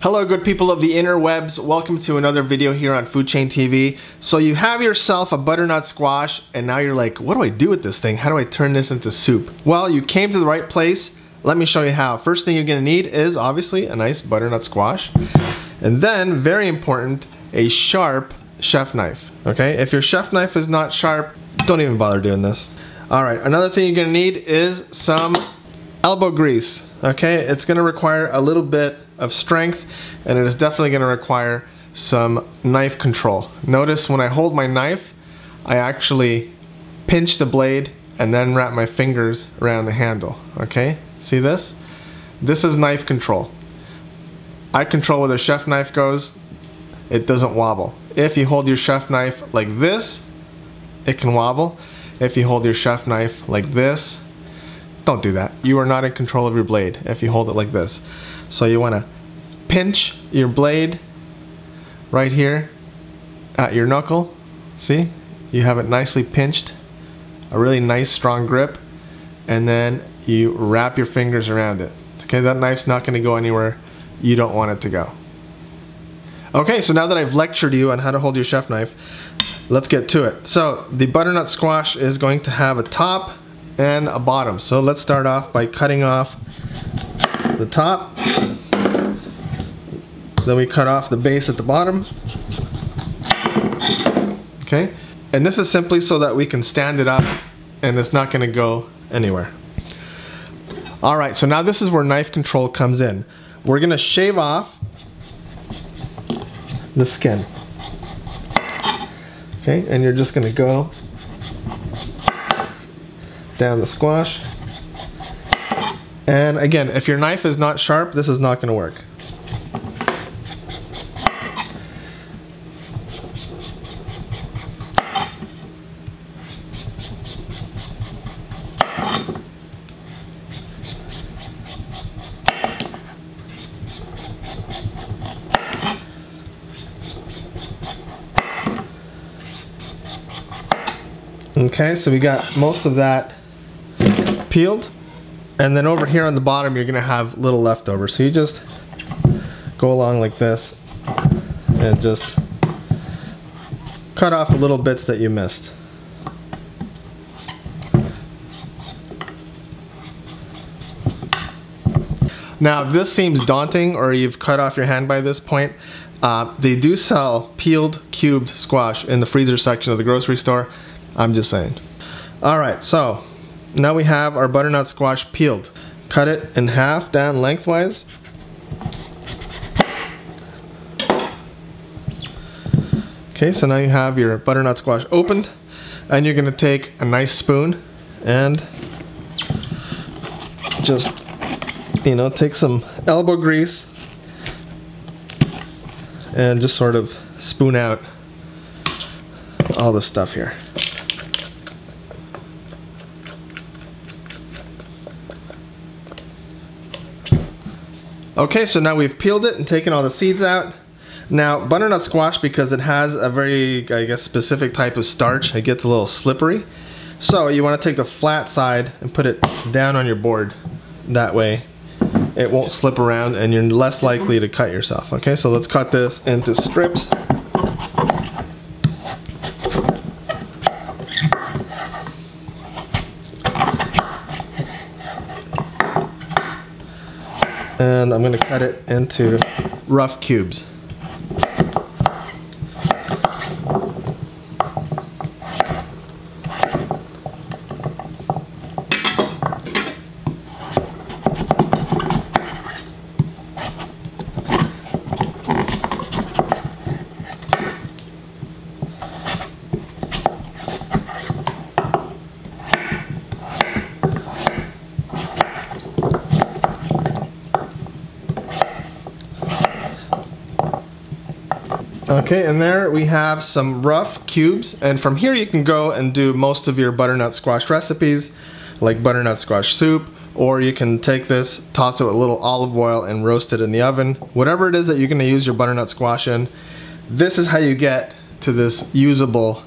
Hello good people of the interwebs, welcome to another video here on Food Chain TV. So you have yourself a butternut squash and now you're like, what do I do with this thing? How do I turn this into soup? Well, you came to the right place. Let me show you how. First thing you're gonna need is obviously a nice butternut squash. And then, very important, a sharp chef knife, okay? If your chef knife is not sharp, don't even bother doing this. All right, another thing you're gonna need is some elbow grease, okay? It's gonna require a little bit of strength and it is definitely going to require some knife control. Notice when I hold my knife, I actually pinch the blade and then wrap my fingers around the handle, okay? See this? This is knife control. I control where the chef knife goes, it doesn't wobble. If you hold your chef knife like this, it can wobble. If you hold your chef knife like this, don't do that. You are not in control of your blade if you hold it like this. So you want to pinch your blade right here at your knuckle. See? You have it nicely pinched. A really nice strong grip. And then you wrap your fingers around it. Okay, that knife's not going to go anywhere you don't want it to go. Okay, so now that I've lectured you on how to hold your chef knife, let's get to it. So the butternut squash is going to have a top and a bottom. So let's start off by cutting off the top. Then we cut off the base at the bottom. Okay, and this is simply so that we can stand it up and it's not gonna go anywhere. All right, so now this is where knife control comes in. We're gonna shave off the skin. Okay, and you're just gonna go down the squash and again, if your knife is not sharp, this is not going to work. Okay, so we got most of that peeled. And then over here on the bottom, you're gonna have little leftovers. So you just go along like this and just cut off the little bits that you missed. Now, if this seems daunting or you've cut off your hand by this point, uh, they do sell peeled cubed squash in the freezer section of the grocery store. I'm just saying. All right, so now we have our butternut squash peeled. Cut it in half down lengthwise. Okay, so now you have your butternut squash opened and you're gonna take a nice spoon and just, you know, take some elbow grease and just sort of spoon out all the stuff here. Okay, so now we've peeled it and taken all the seeds out. Now, butternut squash, because it has a very, I guess, specific type of starch, it gets a little slippery. So you want to take the flat side and put it down on your board. That way it won't slip around and you're less likely to cut yourself. Okay, so let's cut this into strips. And I'm to cut it into rough cubes. Okay, and there we have some rough cubes, and from here you can go and do most of your butternut squash recipes, like butternut squash soup, or you can take this, toss it with a little olive oil, and roast it in the oven. Whatever it is that you're gonna use your butternut squash in, this is how you get to this usable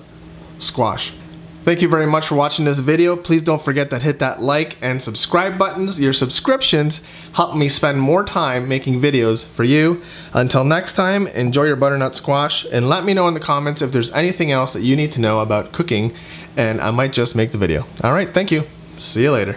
squash. Thank you very much for watching this video. Please don't forget to hit that like and subscribe buttons. Your subscriptions help me spend more time making videos for you. Until next time, enjoy your butternut squash and let me know in the comments if there's anything else that you need to know about cooking and I might just make the video. All right, thank you. See you later.